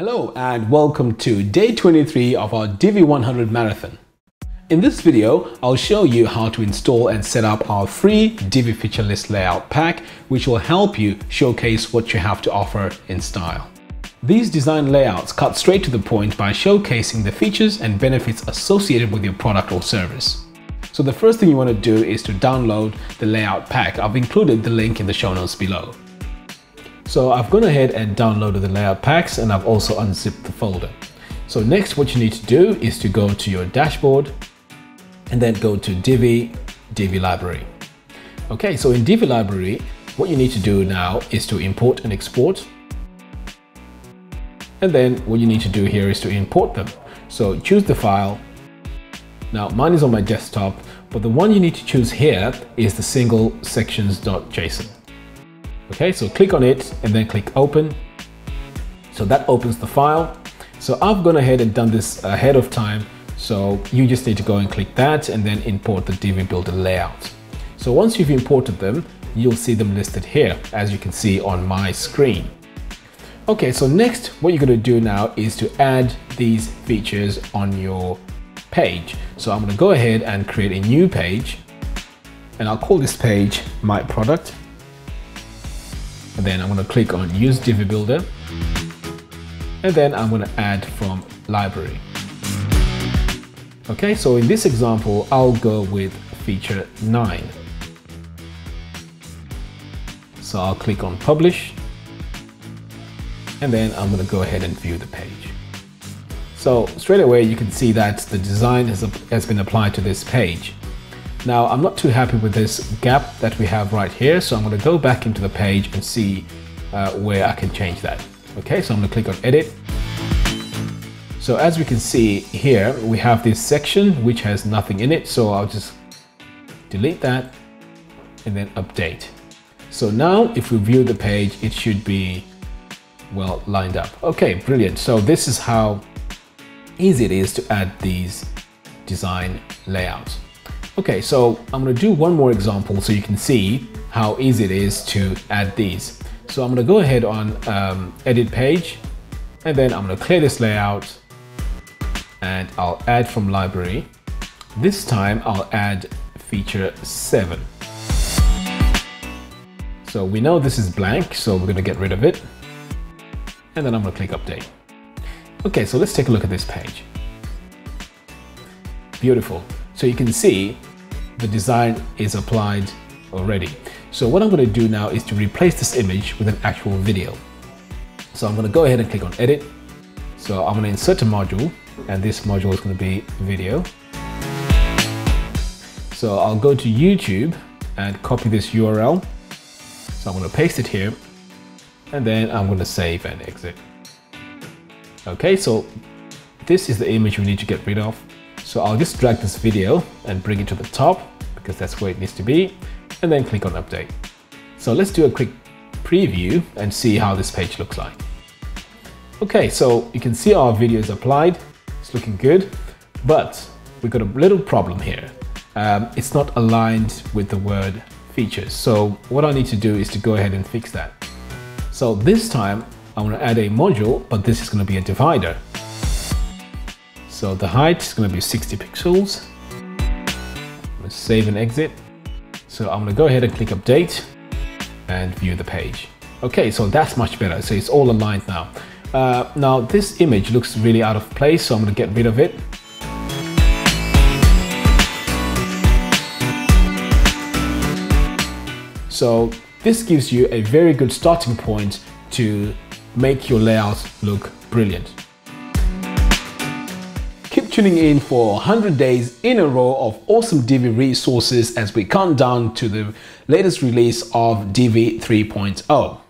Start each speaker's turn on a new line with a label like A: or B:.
A: Hello and welcome to day 23 of our Divi 100 marathon. In this video, I'll show you how to install and set up our free Divi feature list layout pack, which will help you showcase what you have to offer in style. These design layouts cut straight to the point by showcasing the features and benefits associated with your product or service. So the first thing you want to do is to download the layout pack. I've included the link in the show notes below. So I've gone ahead and downloaded the layout packs and I've also unzipped the folder. So next what you need to do is to go to your dashboard and then go to Divi, Divi library. Okay, so in Divi library, what you need to do now is to import and export. And then what you need to do here is to import them. So choose the file. Now mine is on my desktop, but the one you need to choose here is the single sections.json. Okay, so click on it and then click open. So that opens the file. So I've gone ahead and done this ahead of time. So you just need to go and click that and then import the Divi Builder layout. So once you've imported them, you'll see them listed here, as you can see on my screen. Okay, so next what you're gonna do now is to add these features on your page. So I'm gonna go ahead and create a new page and I'll call this page My Product and then I'm going to click on use Divi Builder and then I'm going to add from library. Okay, so in this example, I'll go with feature 9. So I'll click on publish and then I'm going to go ahead and view the page. So straight away you can see that the design has, has been applied to this page. Now I'm not too happy with this gap that we have right here, so I'm going to go back into the page and see uh, where I can change that. Okay, so I'm going to click on edit. So as we can see here, we have this section which has nothing in it, so I'll just delete that and then update. So now if we view the page, it should be well lined up. Okay, brilliant. So this is how easy it is to add these design layouts. Okay, so I'm gonna do one more example so you can see how easy it is to add these. So I'm gonna go ahead on um, edit page and then I'm gonna clear this layout and I'll add from library. This time I'll add feature seven. So we know this is blank, so we're gonna get rid of it. And then I'm gonna click update. Okay, so let's take a look at this page. Beautiful. So you can see the design is applied already. So what I'm going to do now is to replace this image with an actual video. So I'm going to go ahead and click on edit. So I'm going to insert a module and this module is going to be video. So I'll go to YouTube and copy this URL. So I'm going to paste it here and then I'm going to save and exit. Okay, so this is the image we need to get rid of. So I'll just drag this video and bring it to the top because that's where it needs to be and then click on update. So let's do a quick preview and see how this page looks like. Okay, so you can see our video is applied. It's looking good, but we've got a little problem here. Um, it's not aligned with the word features. So what I need to do is to go ahead and fix that. So this time I'm going to add a module, but this is going to be a divider. So the height is going to be 60 pixels. save and exit. So I'm going to go ahead and click update and view the page. Okay, so that's much better. So it's all aligned now. Uh, now this image looks really out of place, so I'm going to get rid of it. So this gives you a very good starting point to make your layout look brilliant tuning in for 100 days in a row of awesome Divi resources as we count down to the latest release of Divi 3.0.